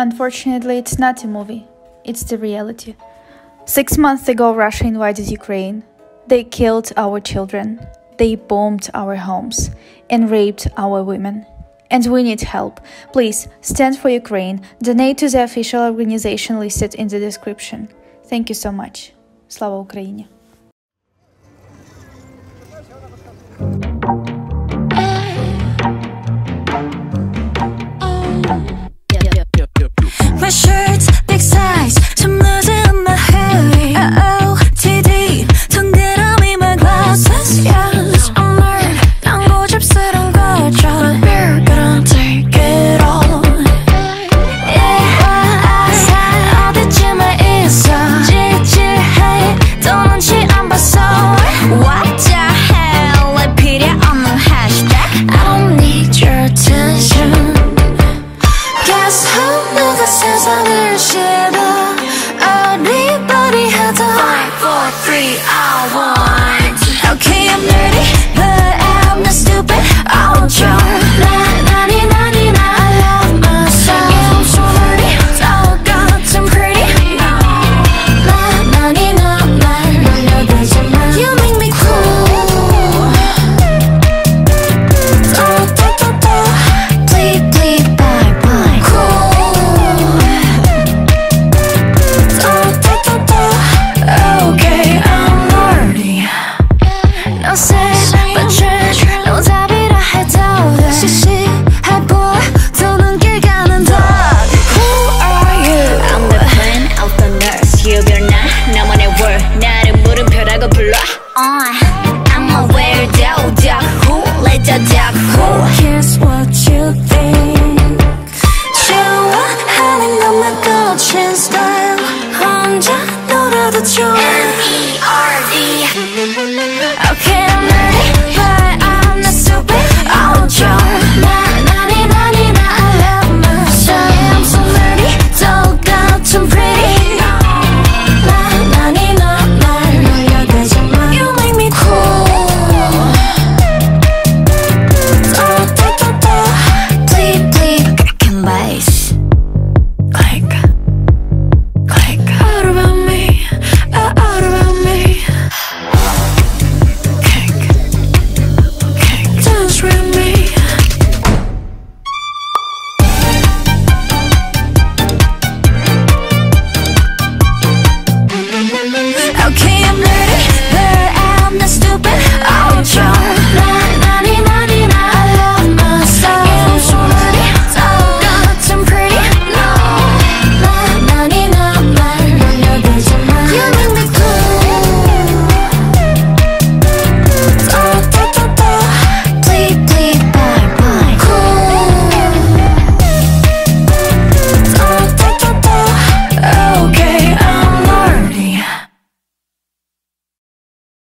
Unfortunately, it's not a movie, it's the reality. Six months ago, Russia invaded Ukraine. They killed our children, they bombed our homes, and raped our women. And we need help. Please stand for Ukraine, donate to the official organization listed in the description. Thank you so much. Slava Ukraine! Yeah.